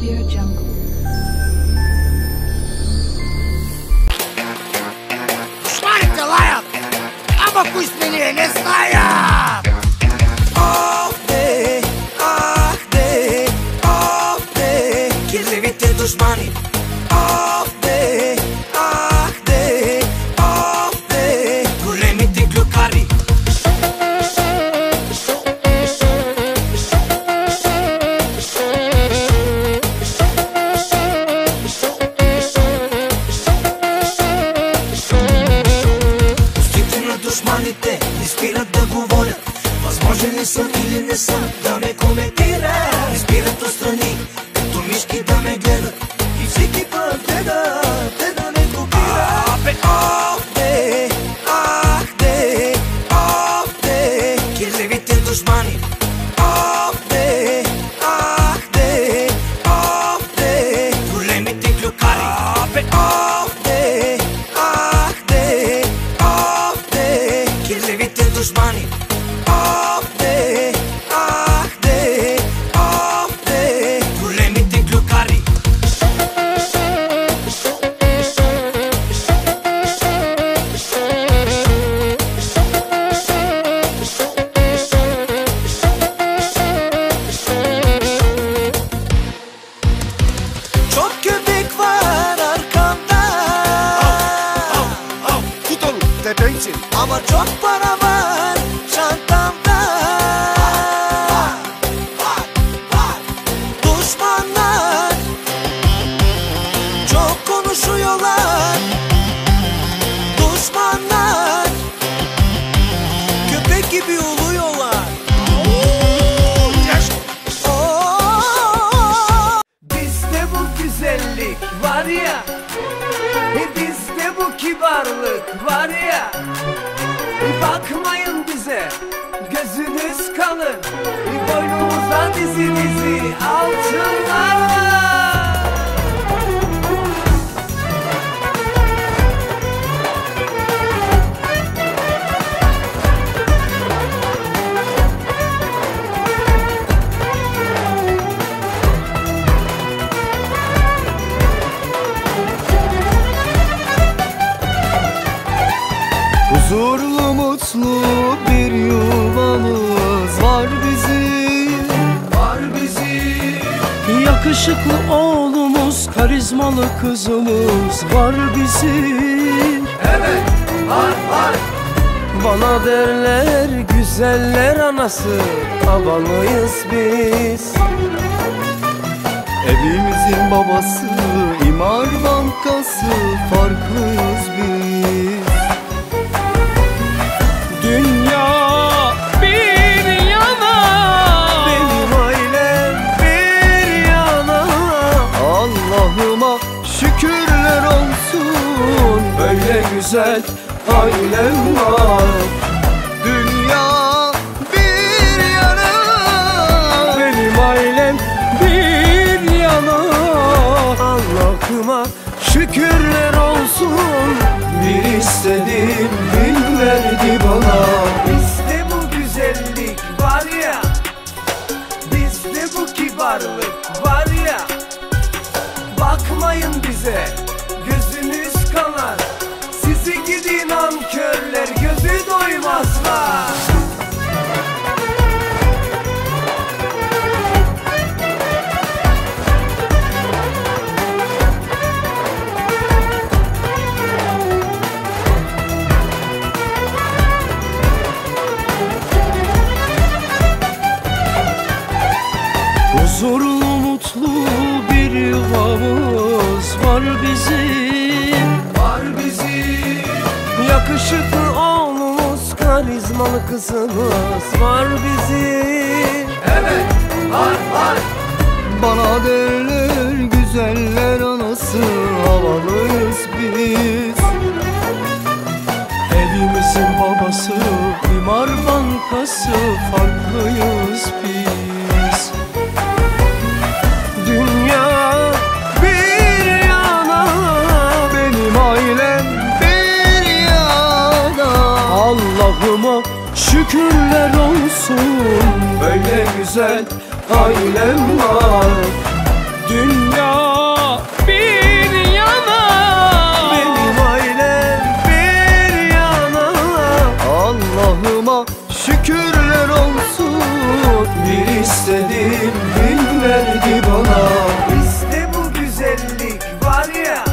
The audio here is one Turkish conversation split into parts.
Audio Jungle. Шмарите лаят, ама кои сме ние не знаят! Var bizim. Evet var var Bana derler güzeller anası, havalıyız biz. Evimizin babası, imar bankası, farklıyız biz. Güzel ailem var. Dünya bir yana Benim ailem bir yana. Allah'ıma şükürler olsun Bir istedim bin verdi bana. Bizde bu güzellik var ya Bizde bu kibarlık var ya. Bakmayın bize Huzurlu mutlu bir yuvamız var bizim. Var bizim. Yakışıklı oğlumuz, karizmalı kızımız var bizim. Evet var var. Bana derler güzeller anası, havalıyız biz. Evimizin babası, imar bankası, farklıyız şükürler olsun. Böyle güzel ailem var. Dünya bir yana. Benim ailem bir yana. Allah'ıma şükürler olsun. Bir istedim bin verdi bana. Bizde bu güzellik var ya.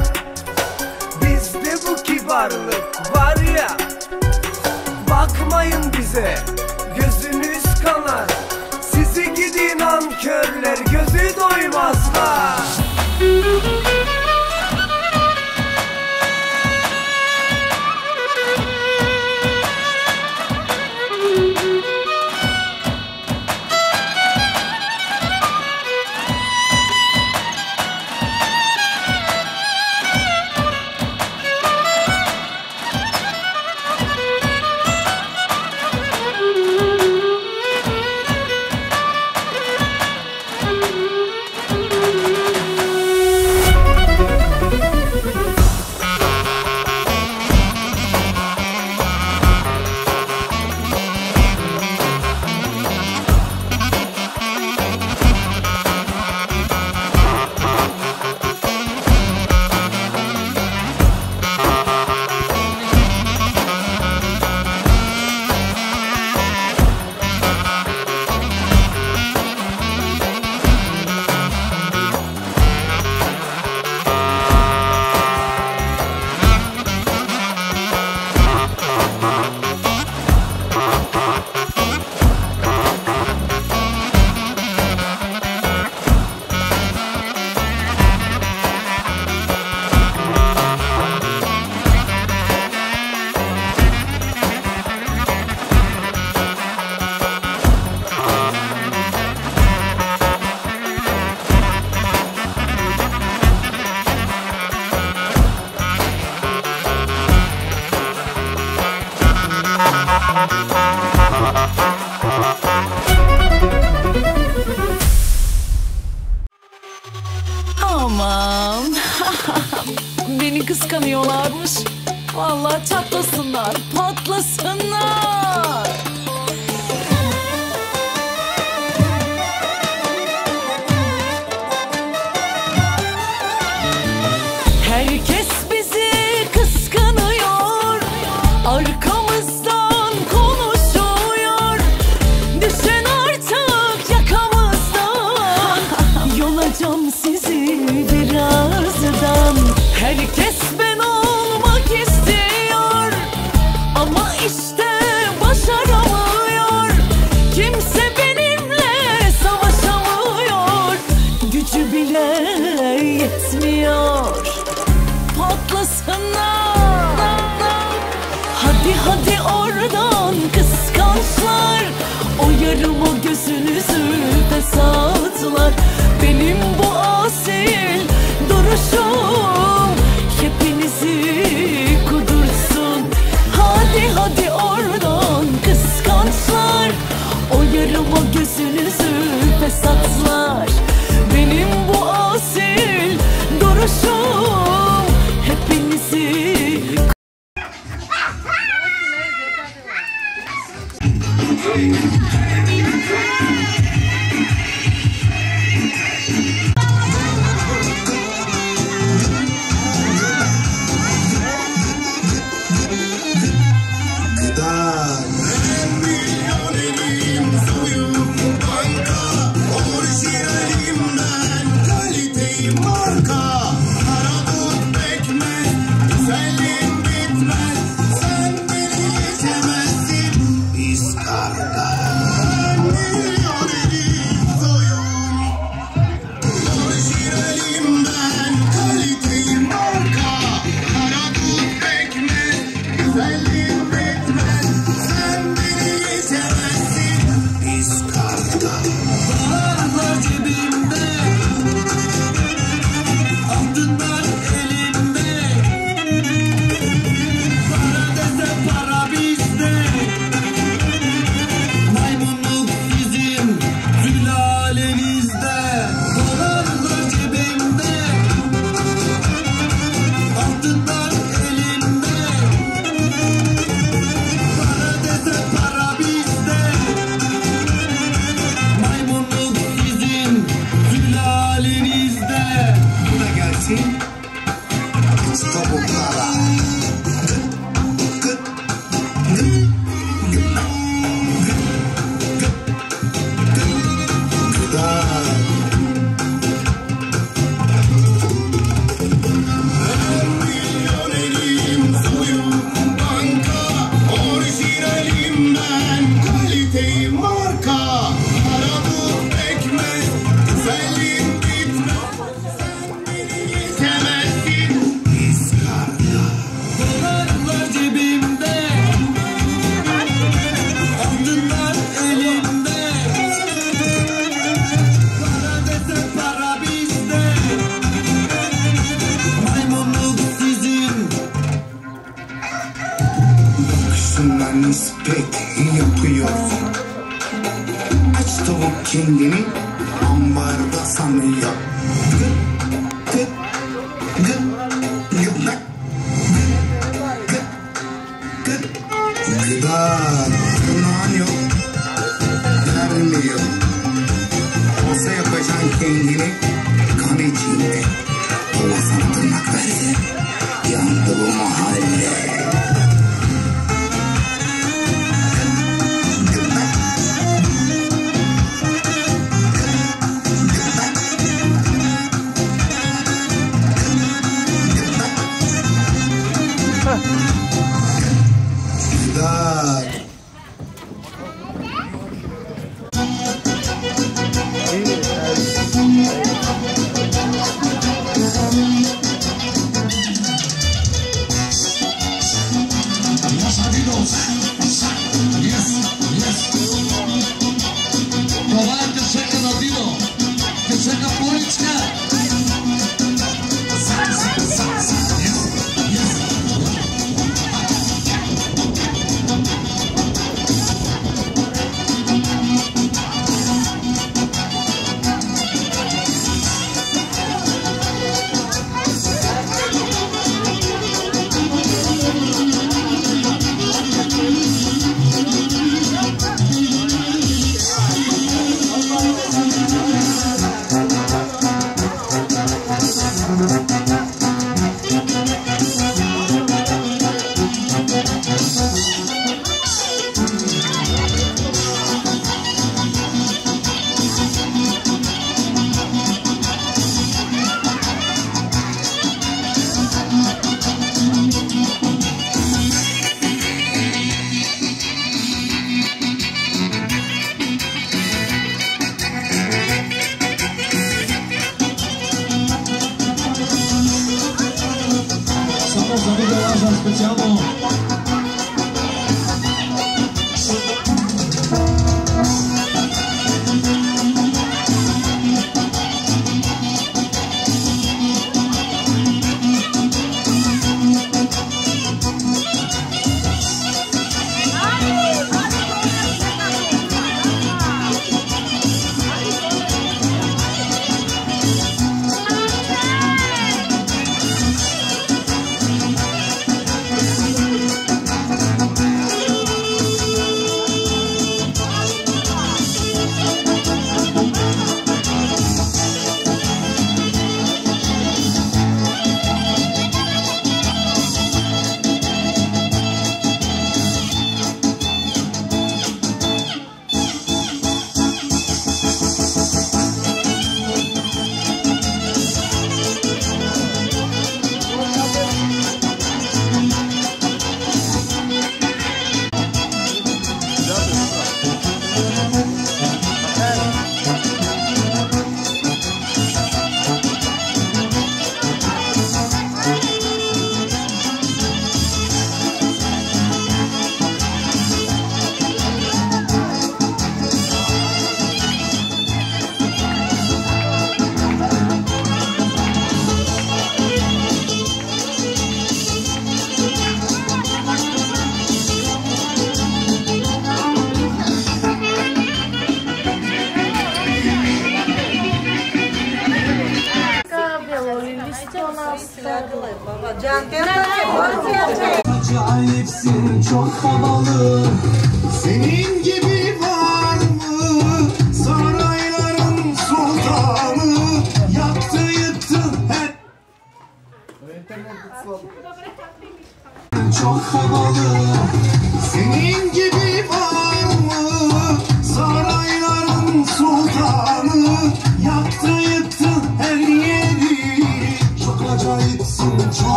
Bizde bu kibarlık var ya. Bakmayın bize 人いますか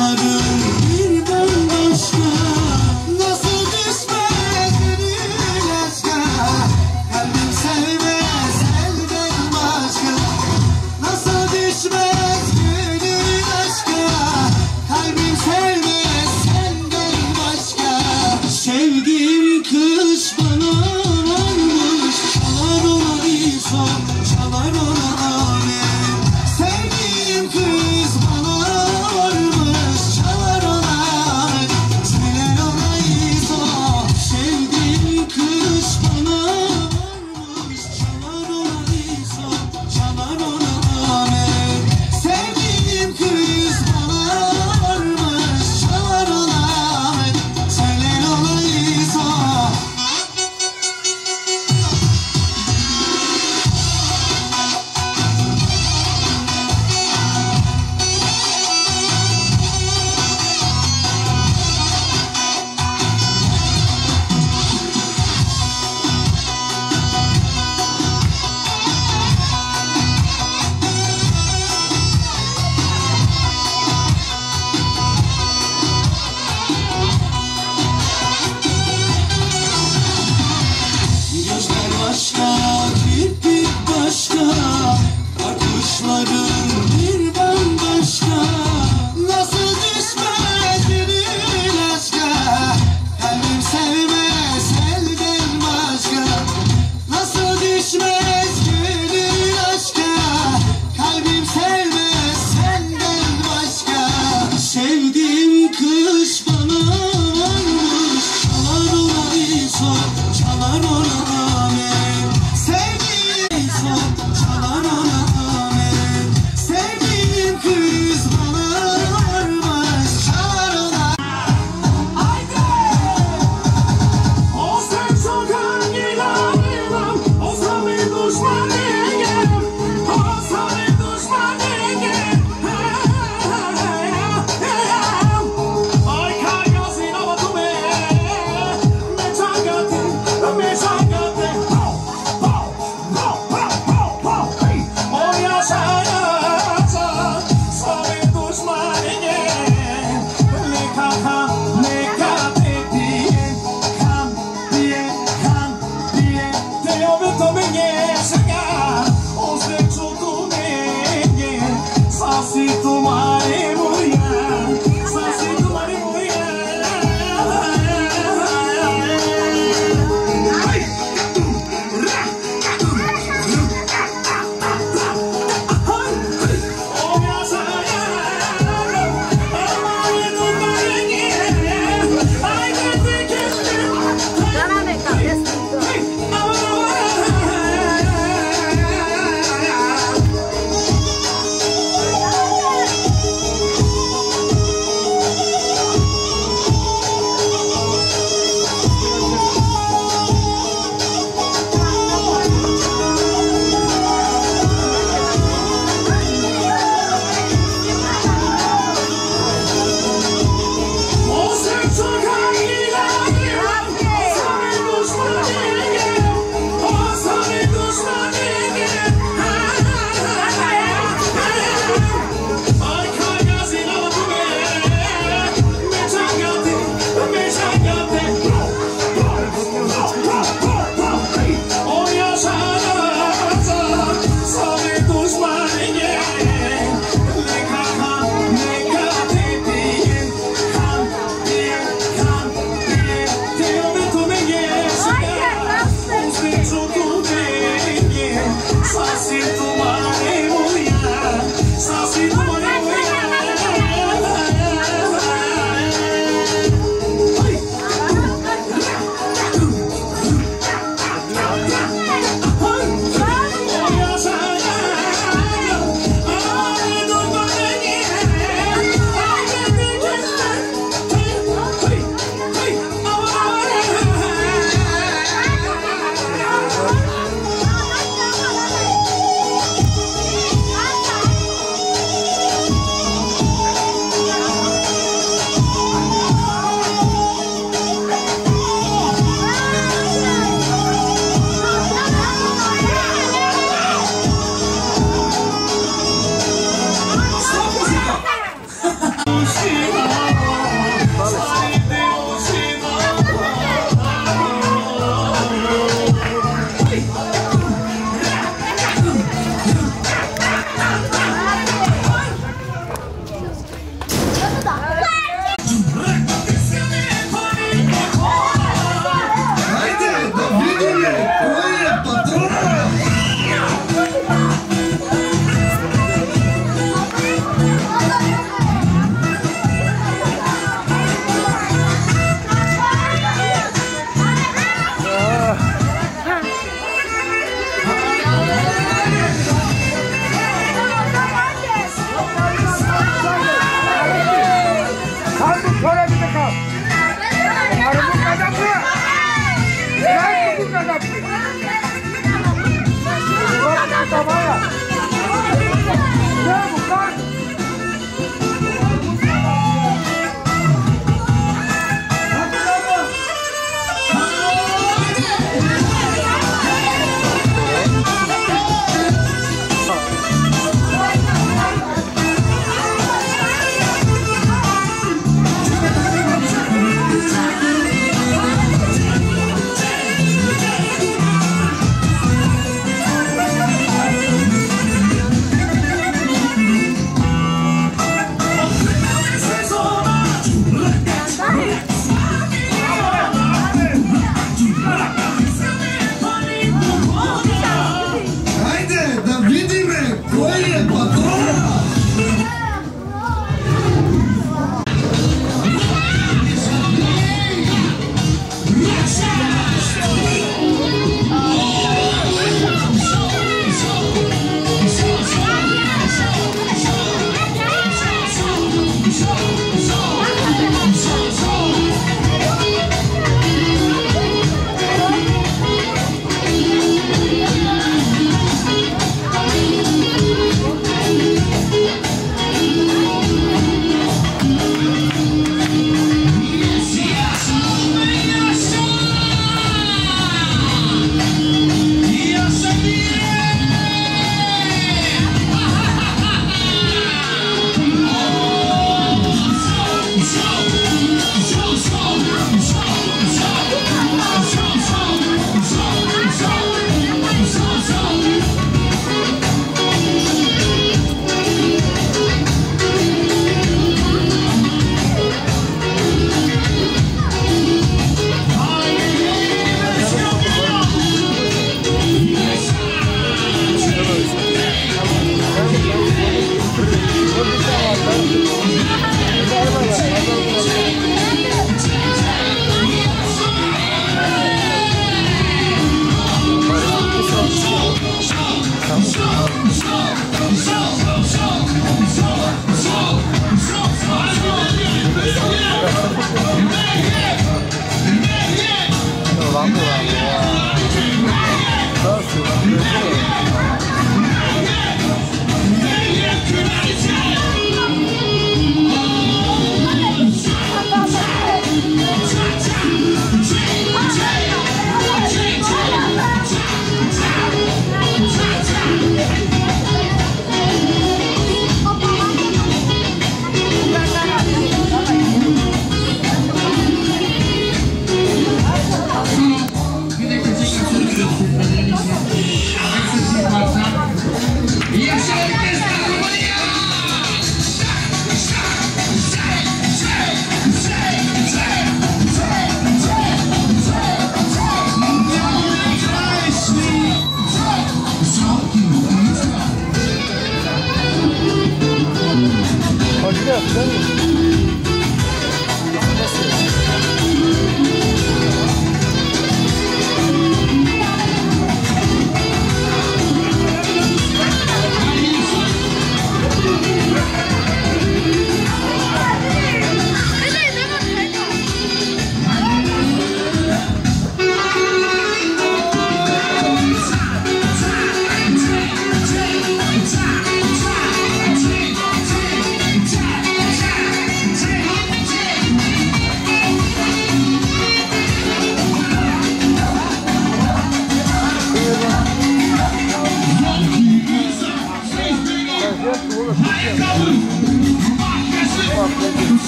Anladım Taşları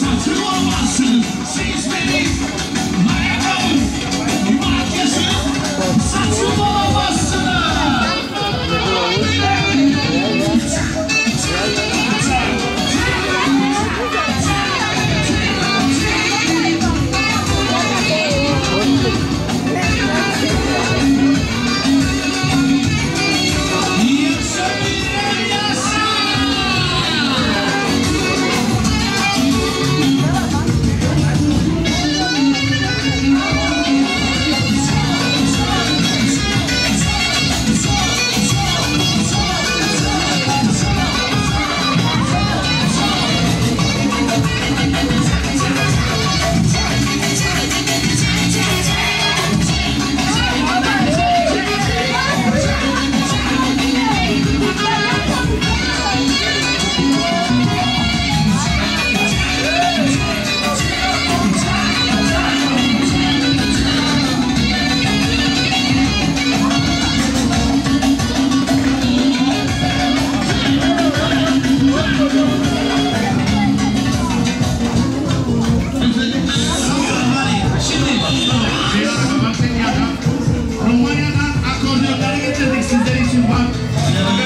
olmazsın, olmazsın Siz benim want.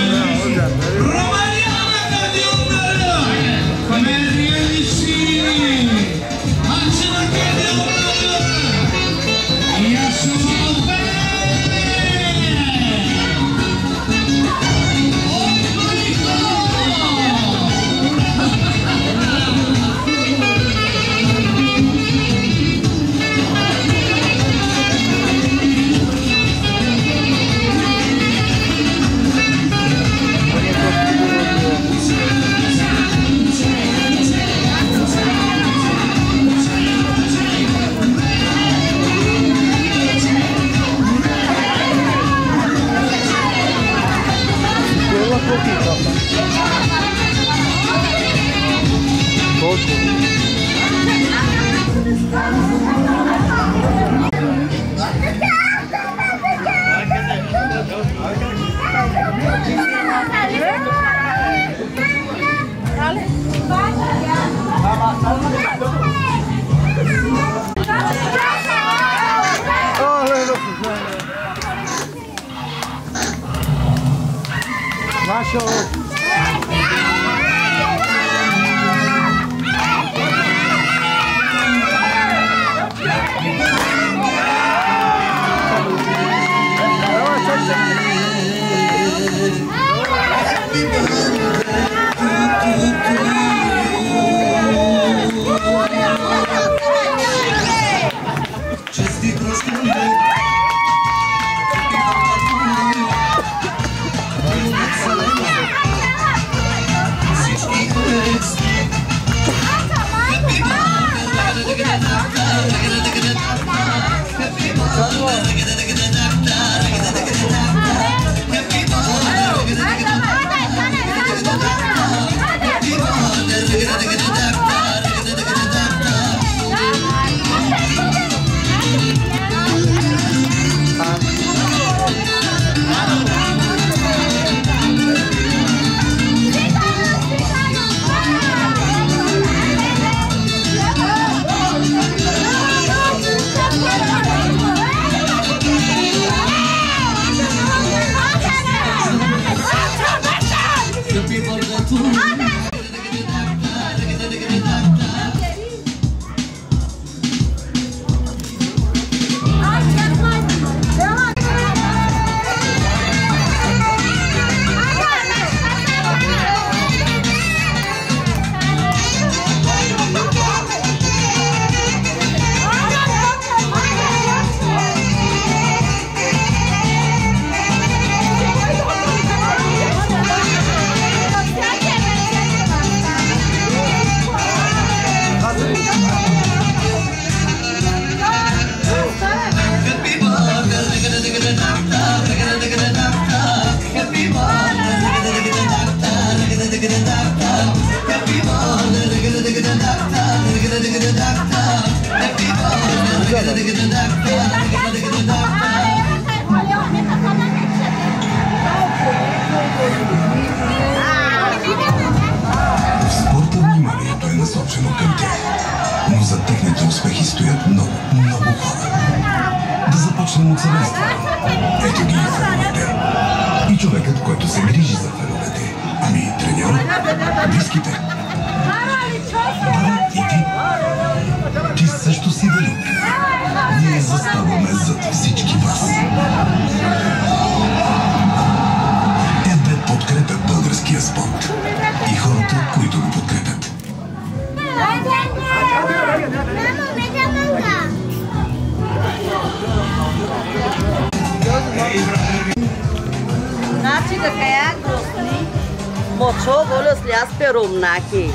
мочо волос ли аз перумнаки.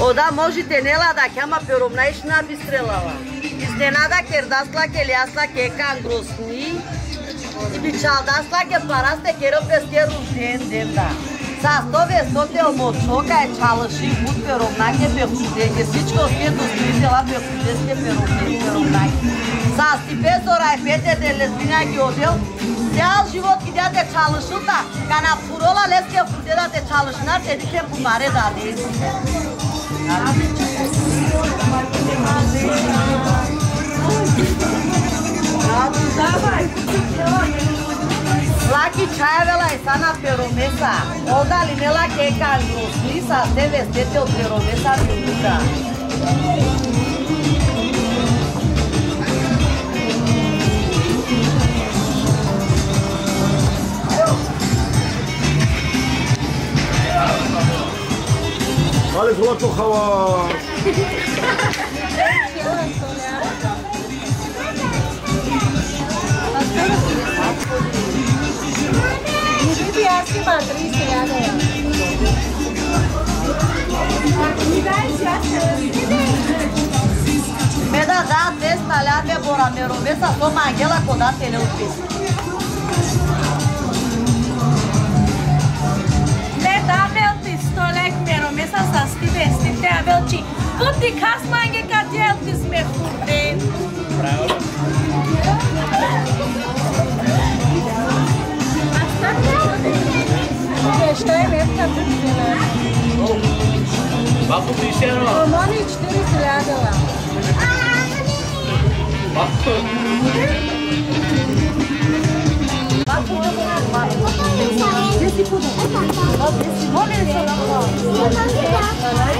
Ода можите не лада кема перумнаишна би стрелала. Изненада кердасла ке лясла ке кангрусни. И би чалдасла ке парасте керопес ден ден да. Sa stove stote o močoka je čalaši put perovnake pehudeke. Всичко успеет устроитела пехудеске perovnake. Sa sti bezora e pete de lesbina ki odel. Цял живот ги даде чалышылта, кана пурола леске фудеда те чалышнар те дике пумаре ლაკი ჩაეველა სანაფერო მესა ოდალი ნელაკი ეკალოს ლისა დევეს დეტეოფერო მესა თუდა Ale złoto hałas! que é a cimatriz que é a dela? Medadá, testalhá, deborá, merobê, sapô, maguela, codá, teleu, peixe. Medá, meu tistolek, merobê, sassasti, vesti, tea, meu ti. Cuti, casmangue, cadiel, desmefudê. Bravo. Beşler hep tabii ki de. Bak bu pişer o. Aman içtiğimiz silah da var. Bak. Bak bu da var. Desi pudu. Bak desi pudu.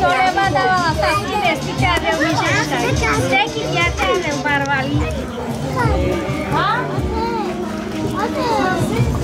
Toreba da var. Tatlı desi kârı bir şey. Tek ilgilenmeyen barvali. Ha? Okay. Okay.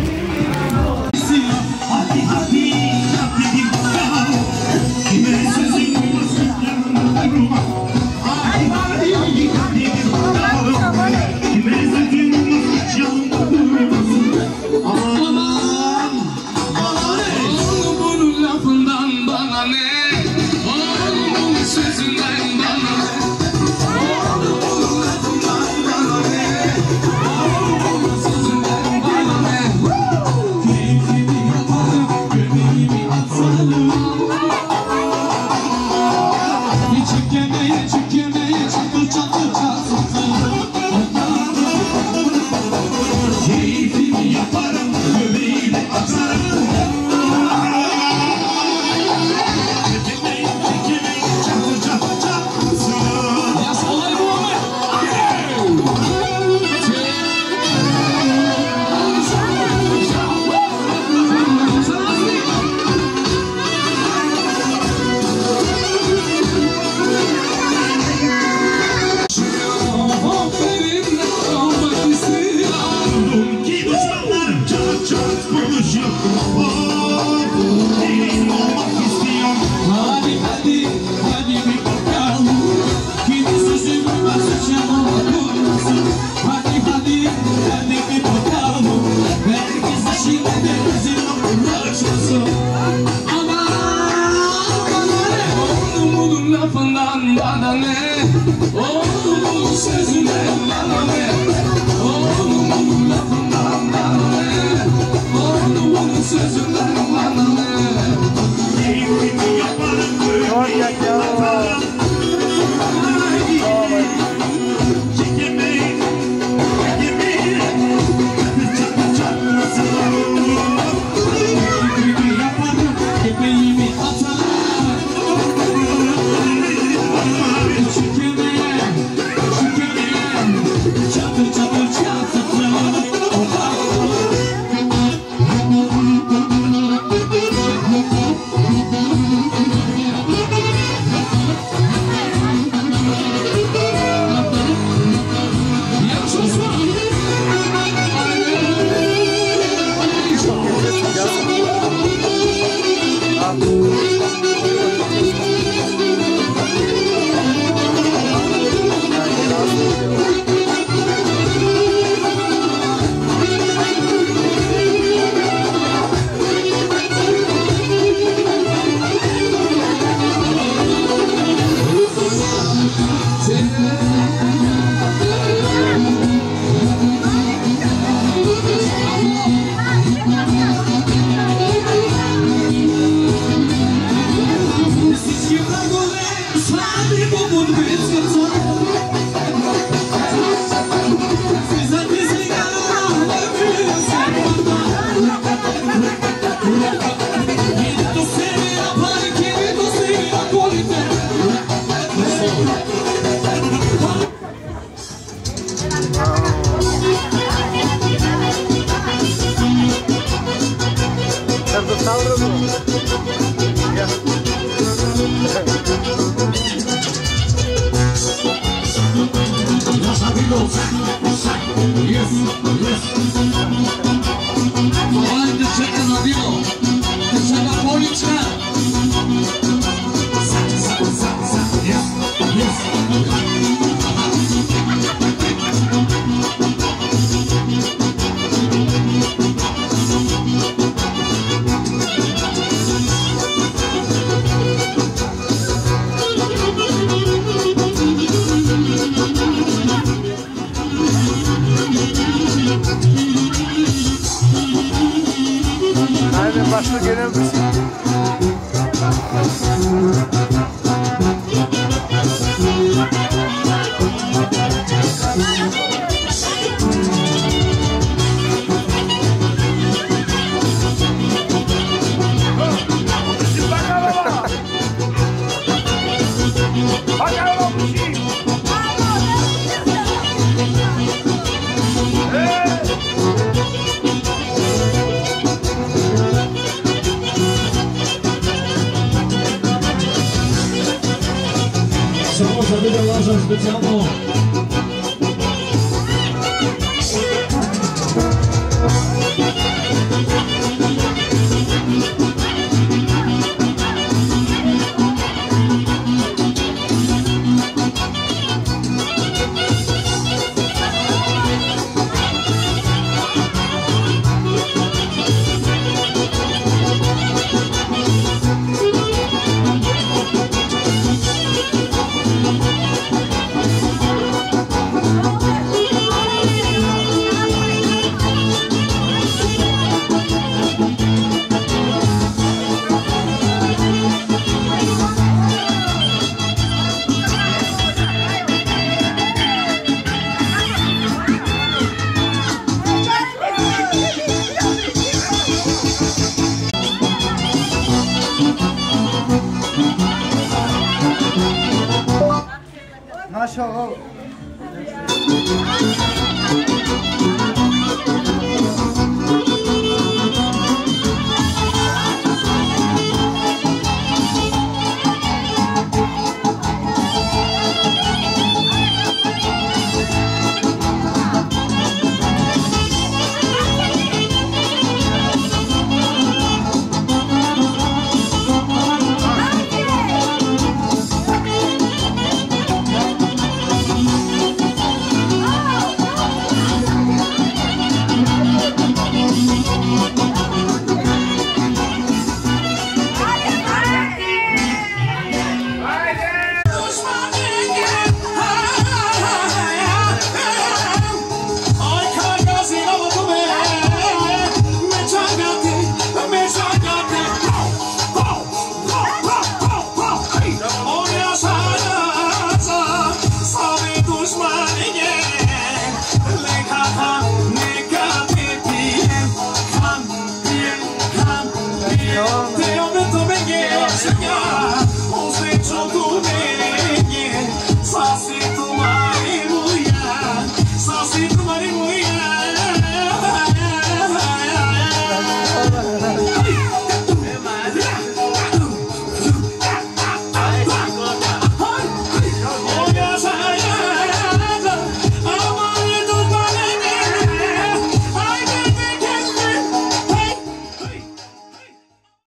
Senhor. do seu amor.